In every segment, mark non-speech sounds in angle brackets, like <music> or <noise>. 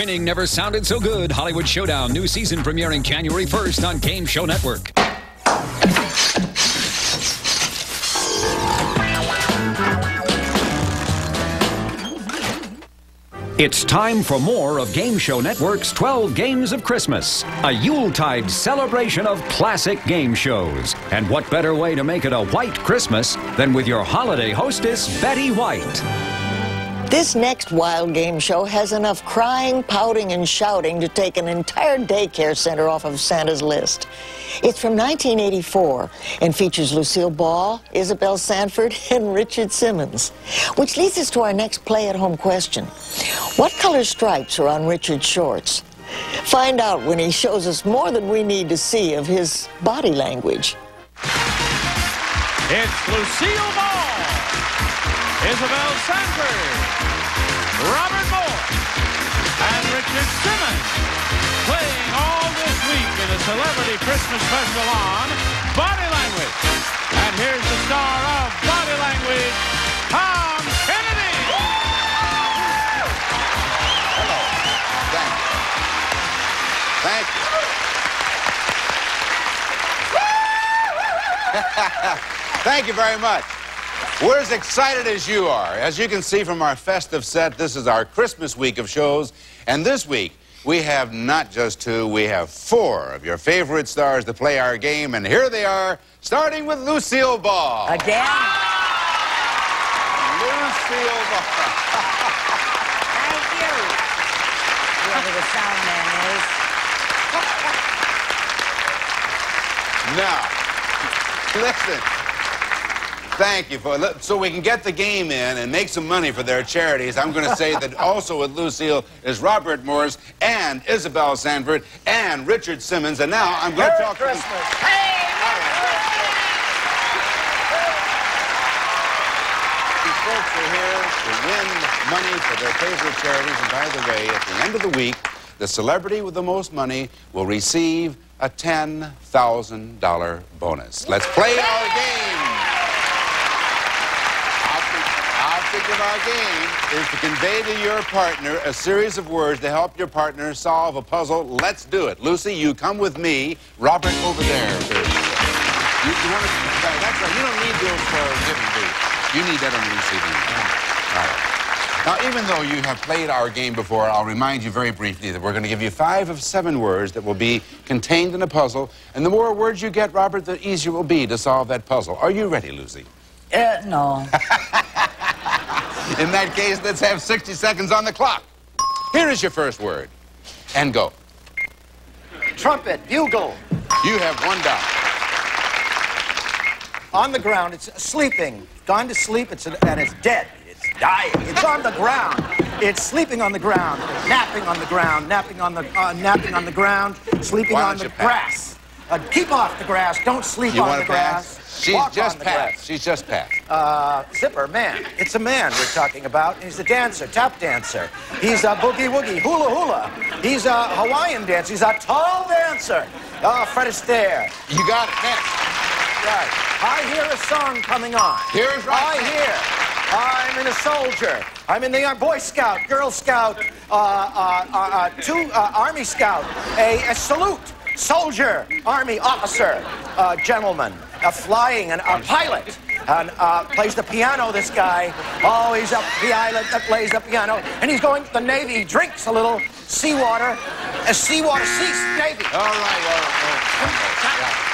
Winning never sounded so good. Hollywood Showdown, new season premiering January 1st on Game Show Network. It's time for more of Game Show Network's 12 Games of Christmas, a Yuletide celebration of classic game shows. And what better way to make it a white Christmas than with your holiday hostess, Betty White? This next wild game show has enough crying, pouting, and shouting to take an entire daycare center off of Santa's list. It's from 1984 and features Lucille Ball, Isabel Sanford, <laughs> and Richard Simmons. Which leads us to our next play at home question What color stripes are on Richard's shorts? Find out when he shows us more than we need to see of his body language. It's Lucille Ball, Isabel Sanford, Robert Moore, and Richard Simmons playing all this week in a celebrity Christmas special on Body Language. And here's the star of Body Language, Tom Kennedy. Hello. Thank you. Thank you. <laughs> Thank you very much. We're as excited as you are. As you can see from our festive set, this is our Christmas week of shows. And this week, we have not just two, we have four of your favorite stars to play our game. And here they are, starting with Lucille Ball. Again? Lucille Ball. Thank you. Whoever the sound man is. Now, listen. Thank you for so we can get the game in and make some money for their charities. I'm going to say that <laughs> also with Lucille is Robert Morris and Isabel Sanford and Richard Simmons. And now I'm going to talk Christmas. to These folks are here to win money for their favorite charities. And by the way, at the end of the week, the celebrity with the most money will receive a $10,000 bonus. Let's play our game. Object of our game is to convey to your partner a series of words to help your partner solve a puzzle. Let's do it. Lucy, you come with me. Robert, over there. You, you want to, that's right. You don't need those for giving. You need that on the receiving end. Now, even though you have played our game before, I'll remind you very briefly that we're going to give you five of seven words that will be contained in a puzzle. And the more words you get, Robert, the easier it will be to solve that puzzle. Are you ready, Lucy? Uh, no. <laughs> <laughs> In that case, let's have 60 seconds on the clock. Here is your first word. And go. Trumpet, bugle. You have one down. On the ground, it's sleeping. Gone to sleep, it's and it's dead. It's dying. It's on the ground. It's sleeping on the ground, napping on the ground, napping on the uh, napping on the ground, sleeping on the grass. Uh, keep off the grass. Don't sleep You on the to grass. pass? She's Walk just passed. grass. She's just passed. Uh, zipper, man. It's a man we're talking about. He's a dancer, tap dancer. He's a boogie woogie, hula hula. He's a Hawaiian dancer. He's a tall dancer. Oh, Fred Astaire. You got it. Next. Right. I hear a song coming on. Here's right. I hear. I'm in a soldier. I'm in the uh, Boy Scout, Girl Scout, uh, uh, uh, uh, two uh, Army Scout, a, a salute, soldier, Army officer, uh, gentleman, a flying, and a pilot. And uh, plays the piano, this guy. Oh, he's a pilot that plays the piano. And he's going to the Navy. He drinks a little seawater. A seawater, sea, Navy. All right. All right.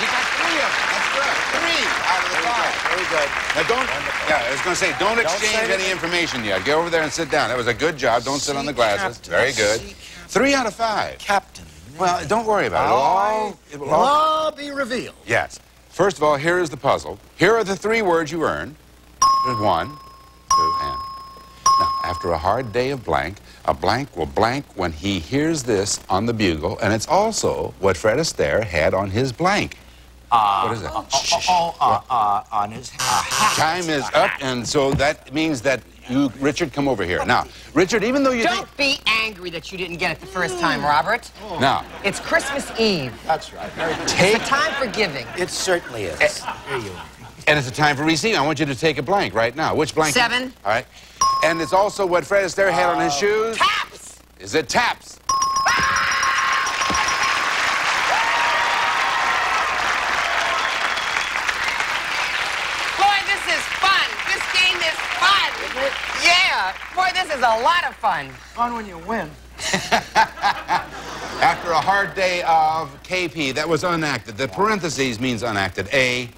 You got three of them. That's good. Three out of the five. Very good. Now don't. Yeah, I was going to say, don't exchange say any anything. information yet. Get over there and sit down. That was a good job. Don't sit on the glasses. Captain. Very good. Three out of five. Captain. Well, don't worry about it. It'll all, it will all all be revealed. Yes. First of all, here is the puzzle. Here are the three words you earn. There's one, two, and. Now, after a hard day of blank, a blank will blank when he hears this on the bugle, and it's also what Fred Astaire had on his blank. what is that? Oh, uh, uh, on his hat. Time is up, and so that means that you, Richard, come over here. Now, Richard, even though you Don't be angry that you didn't get it the first time, Robert. think. Now, It's Christmas Eve. That's right. Very good. It's a time for giving. It certainly is. Eh. Here you are. And it's a time for receiving. I want you to take a blank right now. Which blank? Seven. All right. And it's also what Fred Astaire had on his oh. shoes. Taps! Is it taps? Boy, this is fun. This game is fun. Yeah. Boy, this is a lot of fun. Fun when you win. <laughs> After a hard day of KP, that was unacted. The parentheses means unacted. A,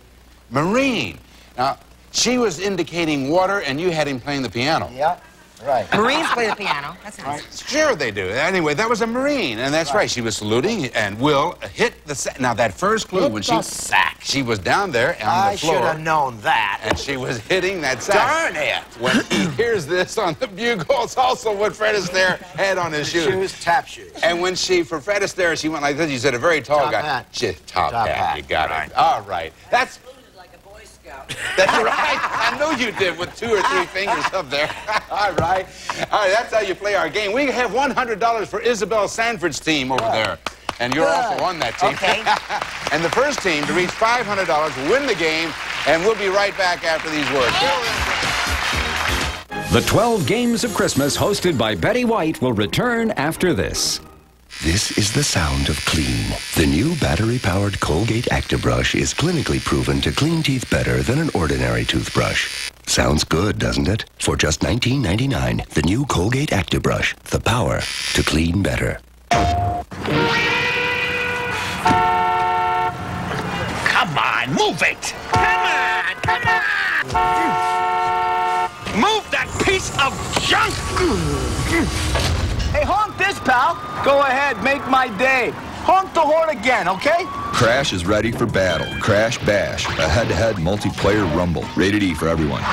Marine. Now, she was indicating water, and you had him playing the piano. Yeah, right. Marines play the piano. <laughs> That's nice. Sure they do. Anyway, that was a Marine, and that's right. She was saluting, and Will hit the sack. Now, that first clue, Hit when the she sack. she was down there on I the floor. I should have known that. and she was hitting that sack. Darn it. When he <clears throat> hears this on the bugle, it's also what Fred Astaire had on his shoes. Shoes, tap shoes. And when she, for Fred Astaire, she went like this. You said a very tall Top guy. hat. She, top, Top hat. hat. You got Right. it. All right. That's. That's right. I know you did with two or three fingers up there. <laughs> All right. All right. That's how you play our game. We have $100 for Isabel Sanford's team over there. And you're also on that team. Okay. <laughs> and the first team to reach $500 will win the game. And we'll be right back after these words. The 12 Games of Christmas, hosted by Betty White, will return after this. This is the sound of clean. The new battery-powered Colgate Actibrush is clinically proven to clean teeth better than an ordinary toothbrush. Sounds good, doesn't it? For just $19.99, the new Colgate Actibrush, the power to clean better. Come on, move it. Come on, come on. Move that piece of junk. Hey, pal. Go ahead, make my day. Honk the horn again, okay? Crash is ready for battle. Crash Bash, a head-to-head multiplayer rumble. Rated E for everyone.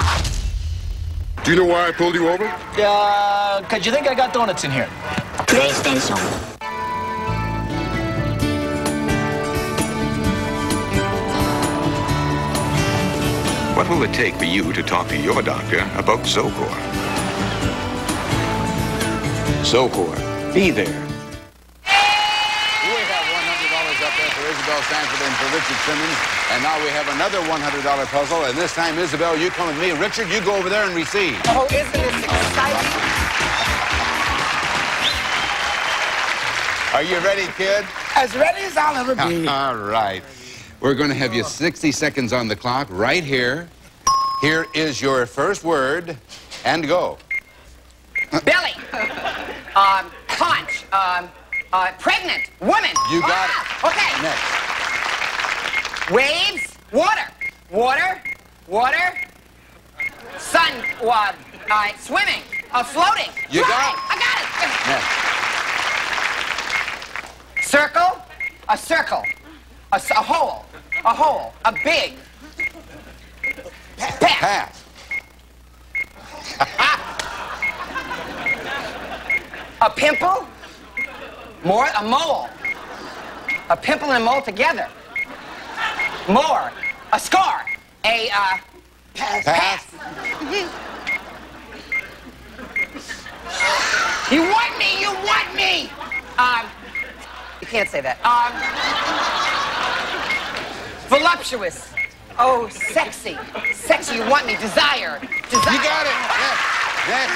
Do you know why I pulled you over? Uh, cause you think I got donuts in here. PlayStation. What will it take for you to talk to your doctor about Zocor? Zocor, be there. We have $100 up there for Isabel Sanford and for Richard Simmons. And now we have another $100 puzzle. And this time, Isabel, you come with me. Richard, you go over there and receive. Oh, isn't this exciting? Are you ready, kid? As ready as I'll ever be. <laughs> All right. We're going to have you 60 seconds on the clock right here. Here is your first word, and go. Billy. <laughs> Um, conch. Um, uh, pregnant. Woman. You got Ah, Okay. Next. Waves. Water. Water. Water. Sun. Uh, uh, swimming. Uh, floating. You got it. I got it. Next. Circle. A circle. A, a hole. A hole. A big. Pass. Pass. <laughs> A pimple. More. A mole. A pimple and a mole together. More. A scar. A uh, Pass. You want me? You want me? Um, you can't say that. Um, voluptuous. Oh, sexy. Sexy. You want me? Desire. Desire. You got it. Next.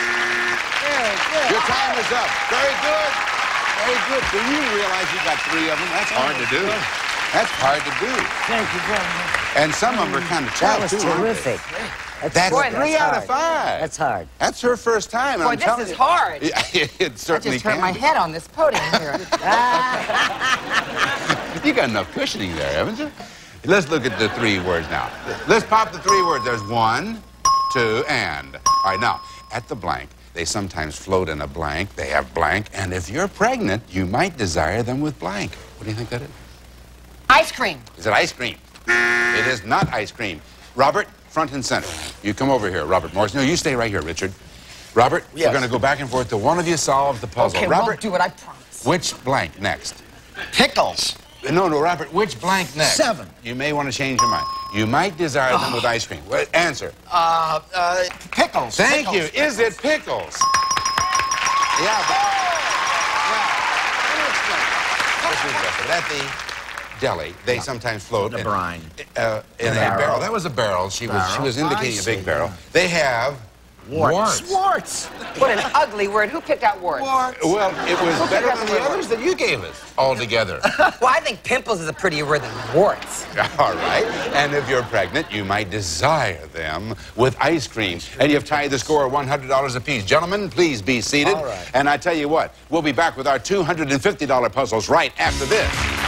Next. Your time is up. Very good. Very good. Do you realize you got three of them? That's hard to do. That's hard to do. Thank you very much. And some of them are kind of That tough, was too. aren't they? terrific. That's, That's Boy, three that's out of five. That's hard. That's her first time. and Boy, I'm this telling is you- hard. <laughs> Yeah, it I certainly just hurt can. my head on this podium here. <laughs> <laughs> You got enough cushioning there, haven't you? Let's look at the three words now. Let's pop the three words. There's one, two, and. All right, now, at the blank, they sometimes float in a blank. They have blank. And if you're pregnant, you might desire them with blank. What do you think that is? Ice cream. Is it ice cream? It is not ice cream. Robert, front and center. You come over here, Robert Morris. No, you stay right here, Richard. Robert, Yes. we're going to go back and forth till one of you solves the puzzle. Okay, Robert, we'll do it. I promise. which blank next? Pickles. No, no, Robert, which blank next? Seven. You may want to change your mind. You might desire them with ice cream. What, answer. Uh, uh, pickles. Thank Pickles. you. Is it pickles? Yeah, but. Now, let me explain. This is Richard. At the deli, they sometimes float in, brine. uh, in a barrel. barrel. That was a barrel. She was she was indicating a big barrel. They have Warts. Warts. What an ugly word. Who picked out warts? Well, it was Who better than the the word others that you gave us altogether. <laughs> well, I think pimples is a prettier word than warts. <laughs> All right. And if you're pregnant, you might desire them with ice cream. And you've tied the score at $100 apiece. Gentlemen, please be seated. All right. And I tell you what, we'll be back with our $250 puzzles right after this.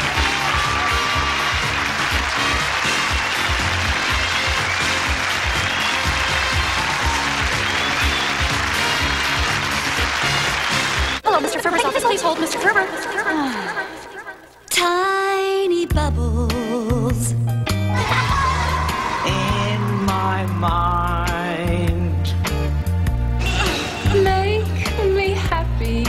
Office. Please Mr. Ferber. Mr. Tiny bubbles in my mind. Make me happy.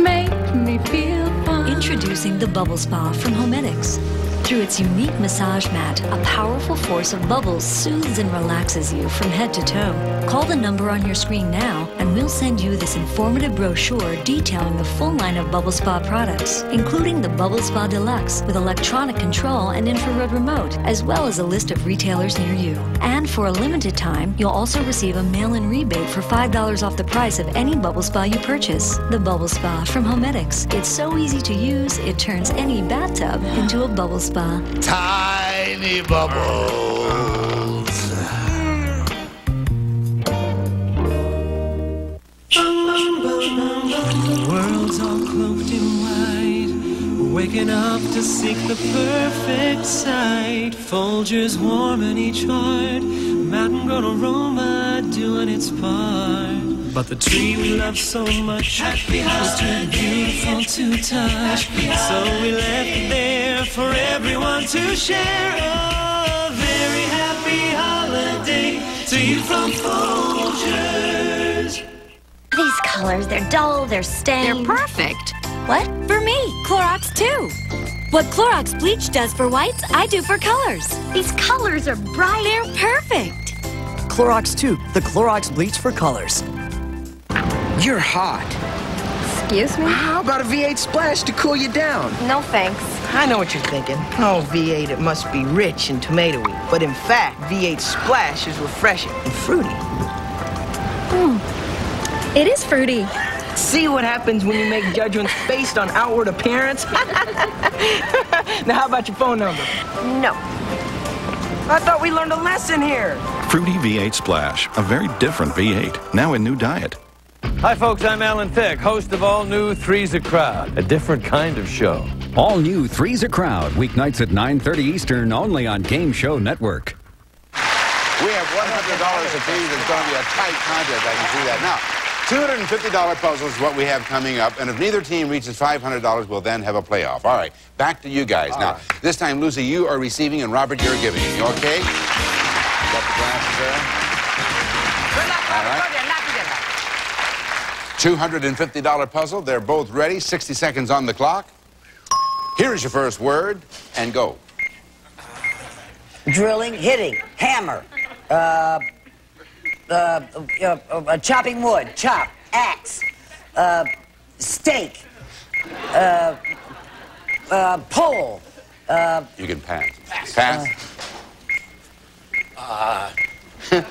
Make me feel fine. Introducing the Bubble Spa from Homedics. Through its unique massage mat, a powerful force of bubbles soothes and relaxes you from head to toe. Call the number on your screen now, and we'll send you this informative brochure detailing the full line of Bubble Spa products, including the Bubble Spa Deluxe with electronic control and infrared remote, as well as a list of retailers near you. And for a limited time, you'll also receive a mail-in rebate for $5 off the price of any Bubble Spa you purchase. The Bubble Spa from Homedics. It's so easy to use, it turns any bathtub into a bubble spa. Tiny bubbles. The world's all cloaked in white, waking up to seek the perfect sight. Folgers warm in each heart, mountain grown aroma doing its part. But the tree we love so much was too beautiful to touch, so we left it there for everyone to share. A very happy holiday to you from Folgers. These colors, they're dull, they're stained. They're perfect. What? For me, Clorox too. What Clorox bleach does for whites, I do for colors. These colors are bright. They're perfect. Clorox 2, the Clorox bleach for colors. You're hot. Excuse me? How about a V8 splash to cool you down? No thanks. I know what you're thinking. Oh, V8, it must be rich and tomatoey. But in fact, V8 Splash is refreshing and fruity. Hmm. It is fruity. See what happens when you make judgments based on outward appearance? <laughs> now, how about your phone number? No. I thought we learned a lesson here. Fruity V8 Splash, a very different V8, now in new diet. Hi, folks. I'm Alan Thicke, host of all new Three's a Crowd, a different kind of show. All new Three's a Crowd, weeknights at 9.30 Eastern, only on Game Show Network. We have $100 apiece. It's going to be a tight contest. I can see that. Now, $250 puzzles is what we have coming up, and if neither team reaches $500, we'll then have a playoff. All right, back to you guys. All now, right. this time, Lucy, you are receiving, and Robert, you're giving. You okay? You got the glasses there? Good luck, All Robert. right. Go there. Knock it in. $250 puzzle. They're both ready. 60 seconds on the clock. Here's your first word, and go. Drilling, hitting, hammer, uh, uh, uh, uh, chopping wood, chop, axe, uh, stake, uh, uh, pole, uh, You can pass. Pass. uh, <laughs>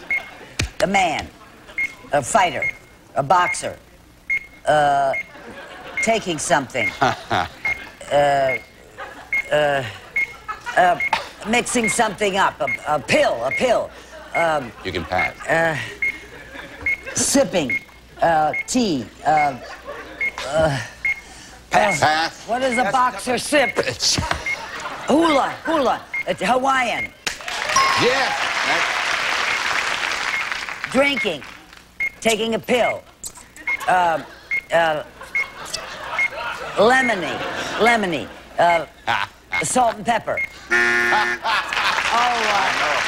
a man, a fighter, a boxer, uh, taking something, <laughs> uh, uh, uh, mixing something up, a, a pill, a pill, um, you can pass. uh, sipping, uh, tea, uh, uh, Pass. Pass. What does a boxer sip? <laughs> hula, hula, it's Hawaiian. Yes. Drinking, taking a pill, uh, uh, lemony, lemony, uh, salt and pepper. <laughs> Oh,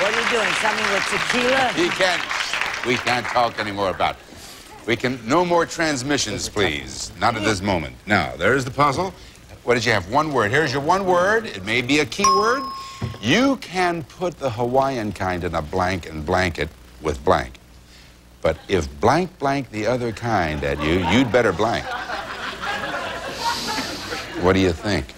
What are you doing? Something with tequila? He can't. We can't talk anymore about. it. We can. No more transmissions, please. Not at this moment. Now, there's the puzzle. What did you have? One word. Here's your one word. It may be a key word. You can put the Hawaiian kind in a blank and blank it with blank. But if blank blank the other kind at you, you'd better blank. What do you think?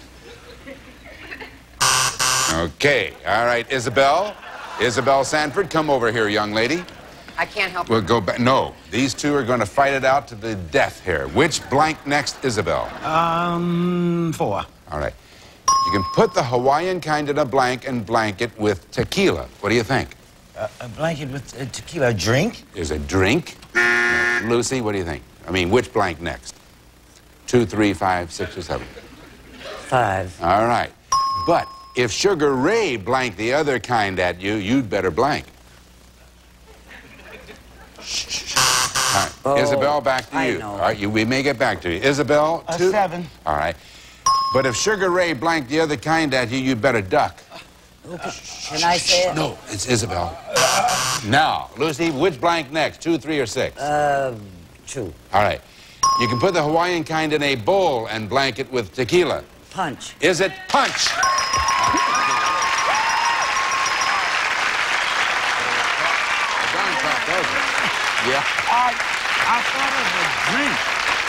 Okay, all right, Isabel. Isabel Sanford, come over here, young lady. I can't help We'll go back. No, these two are going to fight it out to the death here. Which blank next, Isabel? Um, four. All right. You can put the Hawaiian kind in a blank and blank it with tequila. What do you think? Uh, a blanket with a tequila. Drink? Is a drink? Lucy, what do you think? I mean, which blank next? Two, three, five, six, or seven? Five. All right. But if Sugar Ray blanked the other kind at you, you'd better blank. Shh. All right. Oh, Isabel, back to I you. know. All right, you, we may get back to you. Isabel, A two. seven. All right. But if Sugar Ray blanked the other kind at you, you'd better duck. Can I say it? No, it's Isabel. Now, Lucy, which blank next? Two, three, or six? Uh, two. All right. You can put the Hawaiian kind in a bowl and blank it with tequila. Punch. Is it punch? Yeah. I, I thought of a drink.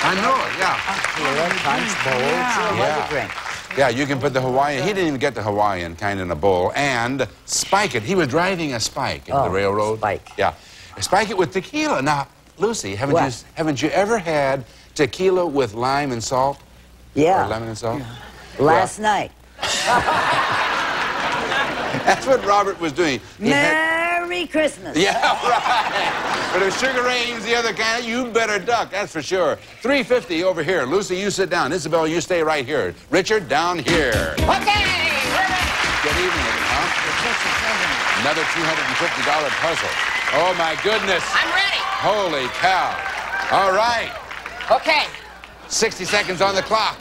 I know it, yeah. Tequila, punch, bowl. Sure, Yeah. what drink. Yeah, you can put the Hawaiian, he didn't even get the Hawaiian kind in a bowl, and spike it. He was driving a spike in the Oh, railroad. spike. Yeah. Spike it with tequila. Now, Lucy, haven't you haven't you ever had tequila with lime and salt? Yeah. Or Yeah. lemon and salt? Last night. <laughs> That's what Robert was doing. He Merry Christmas. Yeah, <laughs> right. But if Sugar Ray aims the other kind, you better duck, that's for sure. 350 over here. Lucy, you sit down. Isabel, you stay right here. Richard, down here. Okay. Good evening, huh? Another $250 puzzle. Oh, my goodness. I'm ready. Holy cow. All right. Okay. 60 seconds on the clock.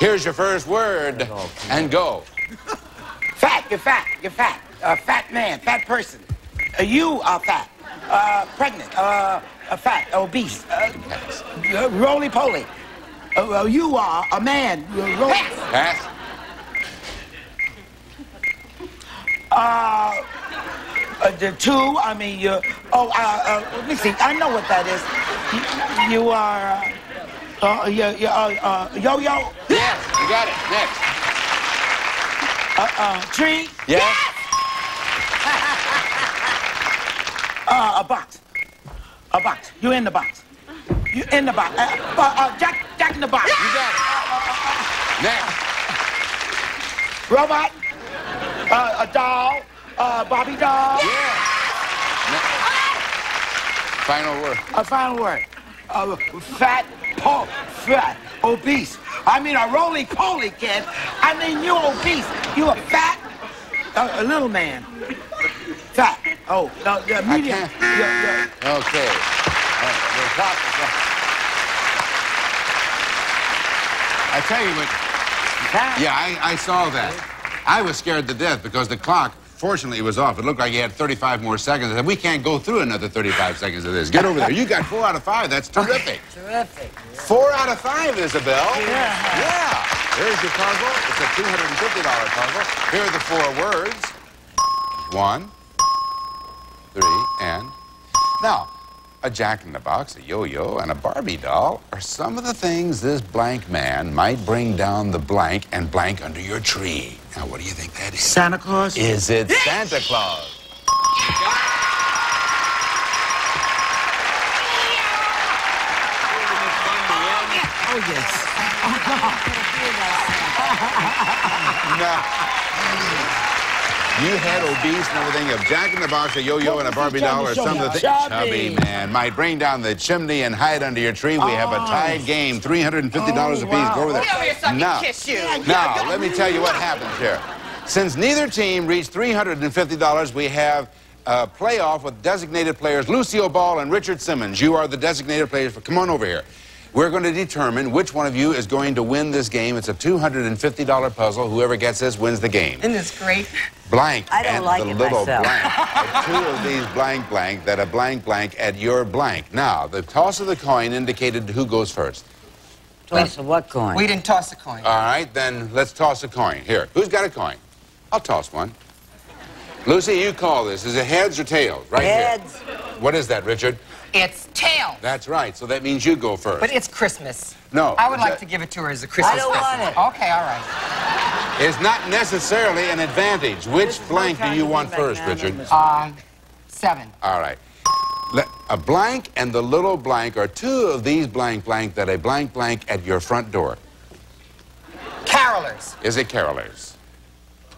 Here's your first word, and go. Fat, you're fat, you're fat. Uh, fat man, fat person. Uh, you are fat. Uh, pregnant, uh, uh, fat, obese. Uh, uh, roly-poly. Uh, uh, you are a man. Uh, roly- Pass. Uh, uh, the two, I mean, you. Oh, uh, uh, let me see. I know what that is. You, you are. Uh, uh, you, you, uh, uh, yo-yo. Yes, you got it. Next. Uh, uh, tree. Yes. Uh, a box. A box. You in the box. You in the box. Uh, uh, uh, Jack, Jack in the box. You got it. Next. Robot. Uh, a doll. Uh, Bobby doll. Yeah. Final word. A final word. Uh, fat, po, fat, obese. I mean a roly-poly kid. I mean you obese. You a fat, uh, a little man. Oh, no, the medium. can't. Yeah, yeah. Okay. The top. I tell you what. Yeah, I, I saw that. I was scared to death because the clock, fortunately, was off. It looked like you had 35 more seconds. I said, we can't go through another 35 seconds of this. Get over there. You got four out of five. That's terrific. Terrific. Four out of five, Isabel. Yeah. Yeah. There's your puzzle. It's a $250 puzzle. Here are the four words. One, three, and. Now, a jack in the box, a yo-yo, and a Barbie doll are some of the things this blank man might bring down the blank and blank under your tree. Now, what do you think that is? Santa Claus. Is it Santa Claus? Oh, yes. <laughs> Oh, No. You had obese and everything. of Jack in the Box, a yo-yo, and a Barbie doll or some of the things. Chubby. Man might bring down the chimney and hide under your tree. We have a tied game, $350 apiece. Go over there. Get over here so I Now, kiss you. now, let me tell you what happens here. Since neither team reached $350, we have a playoff with designated players Lucille Ball and Richard Simmons. You are the designated players. For, come on over here. We're going to determine which one of you is going to win this game. It's a $250 puzzle. Whoever gets this wins the game. Isn't this great? Blank I don't and like the it little myself. blank. two of these blank blank that a blank blank at your blank. Now, the toss of the coin indicated who goes first. Toss of what coin? We didn't toss a coin. All right, then let's toss a coin. Here, who's got a coin? I'll toss one. Lucy, you call this. Is it heads or tails? Right Heads. here. What is that, Richard? It's tail. That's right. So that means you go first. But it's Christmas. No, I would like that- to give it to her as a Christmas I don't present. want it. Okay, all right. It's not necessarily an advantage. Which blank do you want first, Richard? Uh, seven. All right. Le- A blank and the little blank are two of these blank blank that a blank blank at your front door. Carolers. Is it carolers?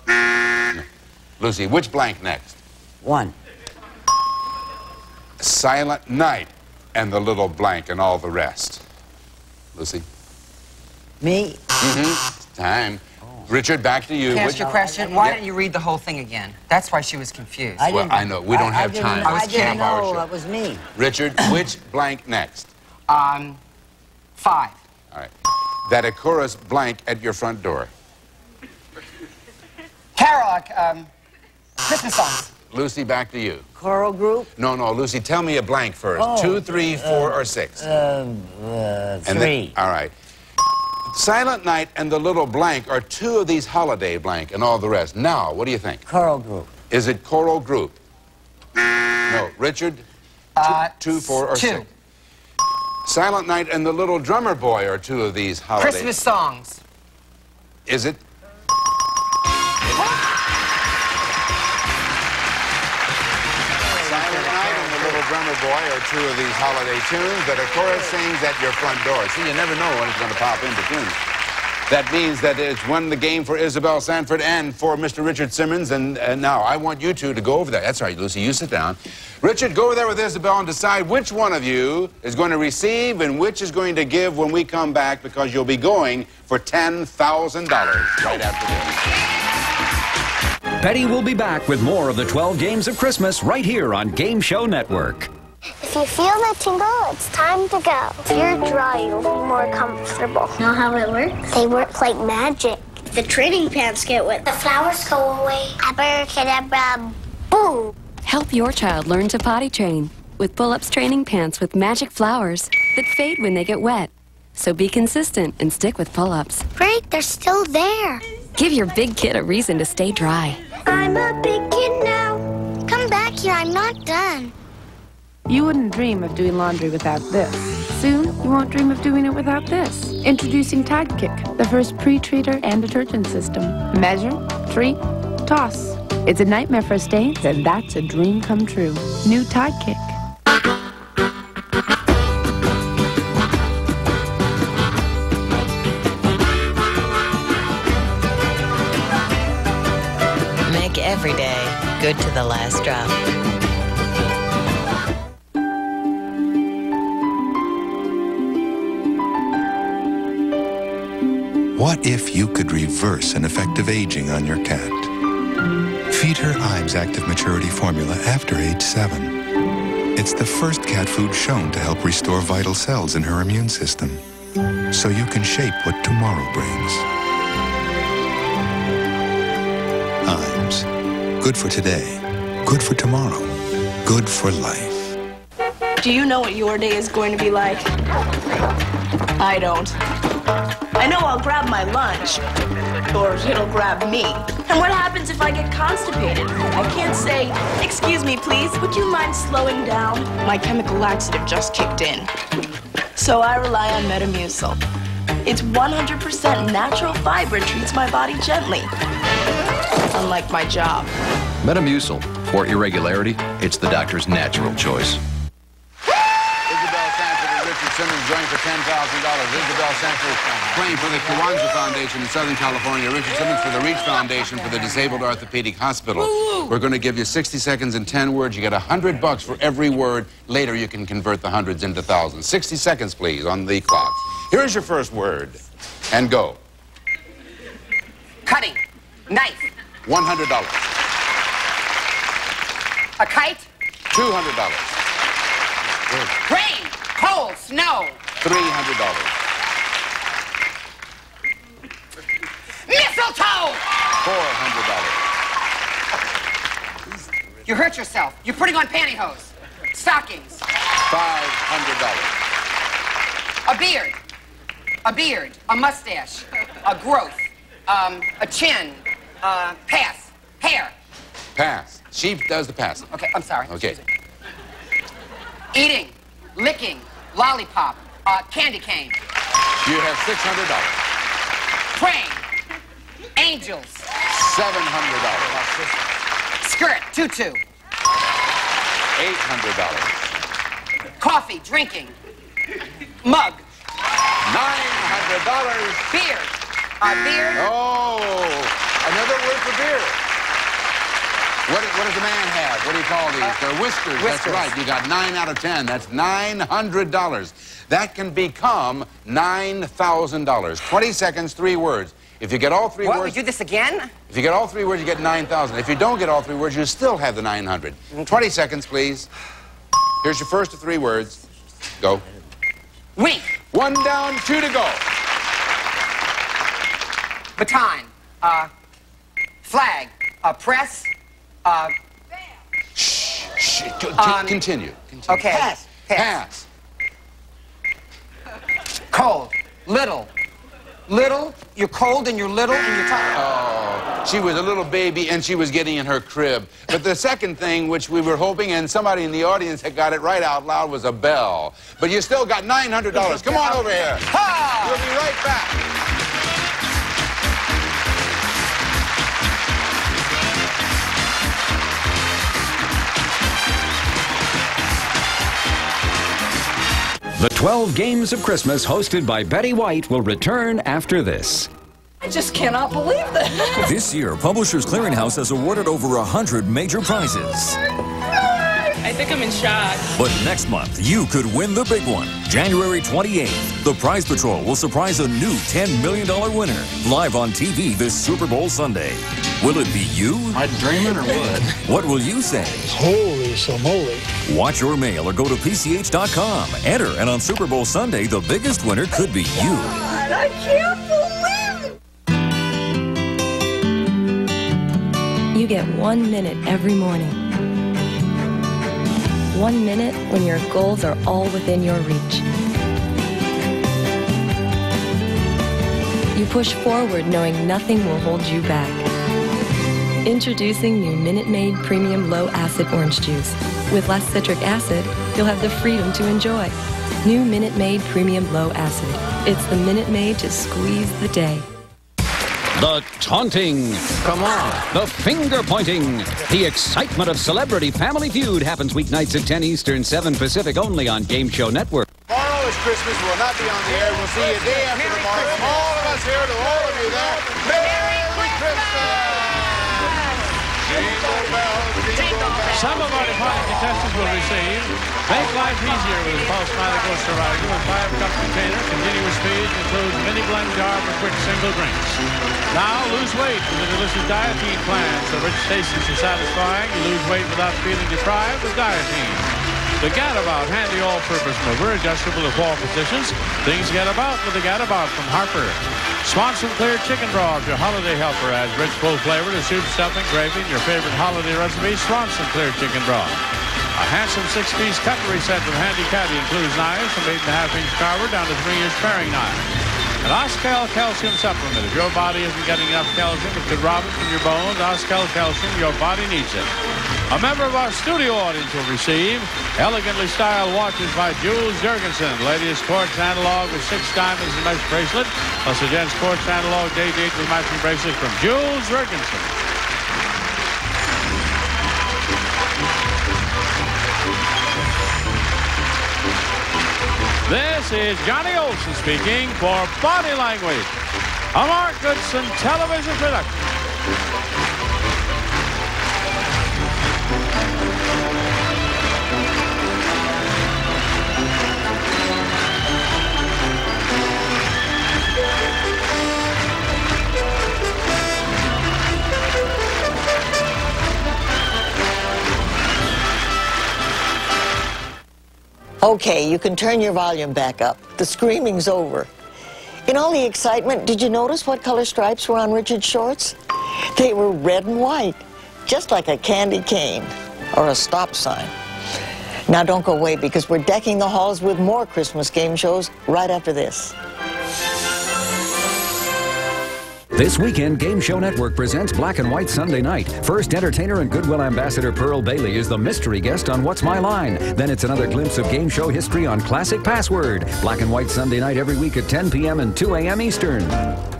No. Lucy, which blank next? One. Silent night and the little blank and all the rest. Lucy? Me? Mm-hmm. Time. Richard, back to you. Can I ask you a question? Why Yeah. didn't you read the whole thing again? That's why she was confused. I Well, I know. We don't I- I have didn't- time. I was I didn't kidding. Half-hour know show. that was me. Richard, <coughs> which blank next? Um, five. All right. That a chorus blank at your front door. Carol, um, Christmas songs. Lucy, back to you. Choral group? No, no, Lucy, tell me a blank first. Oh, Two, three, four, or six? Uh, uh, And then- three. all right. Silent Night and the little blank are two of these holiday blank and all the rest. Now, what do you think? Choral group. Is it choral group? No. Richard? Uh, Two, four, or two. six? Silent Night and the Little Drummer Boy are two of these holiday. Christmas songs. Is it? Two of these holiday tunes that a chorus sings at your front door. See, you never know when it's going to pop in between. That means that it's won the game for Isabel Sanford and for Mr. Richard Simmons. And, and now I want you two to go over there. That's right, Lucy, you sit down. Richard, go over there with Isabel and decide which one of you is going to receive and which is going to give when we come back because you'll be going for $10,000 right after this. Betty will be back with more of the 12 Games of Christmas right here on Game Show Network. If you feel the tingle, it's time to go. If you're dry, you'll be more comfortable. Know how it works? They work like magic. The training pants get wet. The flowers go away. Abracadabra, boom. Help your child learn to potty train with Pull Ups Training Pants with magic flowers that fade when they get wet. So be consistent and stick with pull ups. Great, they're still there. Give your big kid a reason to stay dry. I'm a big kid now. Come back here, I'm not done. You wouldn't dream of doing laundry without this. Soon, you won't dream of doing it without this. Introducing Tide Kick, the first pre-treater and detergent system. Measure, treat, toss. It's a nightmare for stains, and that's a dream come true. New Tide. Make every day good to the last drop. What if you could reverse an effect of aging on your cat? Feed her Iams Active Maturity Formula after age seven. It's the first cat food shown to help restore vital cells in her immune system, so you can shape what tomorrow brings. Iams. Good for today, good for tomorrow, good for life. Do you know what your day is going to be like? I don't. I know I'll grab my lunch, or it'll grab me. And what happens if I get constipated? I can't say, excuse me, please, would you mind slowing down? My chemical laxative just kicked in. So I rely on Metamucil. It's 100% natural fiber treats my body gently. Unlike my job. Metamucil. For irregularity, it's the doctor's natural choice. Isabel Sanford and Richard Simmons going for $10,000. Isabel Sanford playing for the Kiwanza Foundation in Southern California. Richard Simmons for the Reach Foundation for the Disabled Orthopedic Hospital. We're going to give you 60 seconds and 10 words. You get 100 bucks for every word. Later, you can convert the hundreds into thousands. 60 seconds, please, on the clock. Here's your first word. And go. Cutting. Knife. $100. A kite. $200. Rain. Cold. Snow. $300. Mistletoe. $400. You hurt yourself. You're putting on pantyhose. Stockings. $500. A beard. A beard. A mustache. A growth. Um, a chin. Uh, pass. Hair. Pass. She does the passing. Okay, I'm sorry. Okay. Eating. Licking. Lollipop. Uh, candy cane. You have $600. Praying. Angels. $700. Skirt. Tutu. $800. Coffee. Drinking. Mug. $900. Beer. Uh, beer. Oh, another word for beer. What, what does a man have? What do you call these? They're whiskers. That's right. You got nine out of ten. That's $900. That can become $9,000. 20 seconds, three words. If you get all three What? We do this again? if you get all three words, you get 9,000. If you don't get all three words, you still have the 900. 20 seconds, please. Here's your first of three words. Go. Wink. One down, two to go. Baton. Uh, flag. Uh, press. Uh, Shh, c- Um, continue. continue. okay. Pass. Pass. Cold. Little. Little. You're cold and you're little and you're tired. Oh, she was a little baby and she was getting in her crib. But the second thing, which we were hoping, and somebody in the audience had got it right out loud, was a bell. But you still got $900. Come on over here. We'll be right back. The 12 Games of Christmas, hosted by Betty White, will return after this. I just cannot believe this. This year, Publishers Clearinghouse has awarded over 100 major prizes. I think I'm in shock. But next month, you could win the big one. January 28th, the Prize Patrol will surprise a new $10 million winner live on TV this Super Bowl Sunday. Will it be you? Am I dreaming or what? What will you say? Holy moly. Watch your mail or go to PCH.com. Enter, and on Super Bowl Sunday, the biggest winner could be you. God, I can't believe it. You get one minute every morning. One minute when your goals are all within your reach. You push forward knowing nothing will hold you back. Introducing new Minute Maid Premium Low Acid Orange Juice. With less citric acid, you'll have the freedom to enjoy. New Minute Maid Premium Low Acid. It's the Minute Maid to squeeze the day. The taunting. Come on. The finger pointing. The excitement of Celebrity Family Feud happens weeknights at 10 Eastern, 7 Pacific only on Game Show Network. Tomorrow is Christmas. We'll not be on the air. We'll see you day after tomorrow. From all of us here to all of you there, Merry Some of our departing contestants will receive Make Life Easier with Pulse Smiley Ghost Survivor with five cup container, continuous feed, includes mini blend jar for quick single drinks. Now lose weight with a delicious dietine plan so rich, tasty, and satisfying. You lose weight without feeling deprived with dietine. The Gadabout handy all-purpose mover, adjustable to all positions. Things get about with the Gadabout from Harper. Swanson Clear Chicken Broth, your holiday helper, adds rich, full flavor to soup, stuffing, gravy, and your favorite holiday recipe, Swanson Clear Chicken Broth. A handsome six-piece cutlery set from Handy Caddy includes knives from 8.5-inch carver down to 3-inch paring knife. An Oscal calcium supplement. If your body isn't getting enough calcium, it could rob it from your bones. Oscal calcium, your body needs it. A member of our studio audience will receive elegantly styled watches by Jules Jurgensen. Ladies quartz analog with six diamonds and mesh bracelet, a gents quartz analog day date with matching bracelet from Jules Jurgensen. This is Johnny Olson speaking for Body Language, a Mark Goodson television production. Okay, you can turn your volume back up. The screaming's over. In all the excitement, did you notice what color stripes were on Richard's shorts? They were red and white, just like a candy cane or a stop sign. Now don't go away because we're decking the halls with more Christmas game shows right after this. This weekend, Game Show Network presents Black and White Sunday Night. First, entertainer and Goodwill Ambassador Pearl Bailey is the mystery guest on What's My Line. Then it's another glimpse of game show history on Classic Password. Black and White Sunday Night every week at 10 p.m. and 2 a.m. Eastern.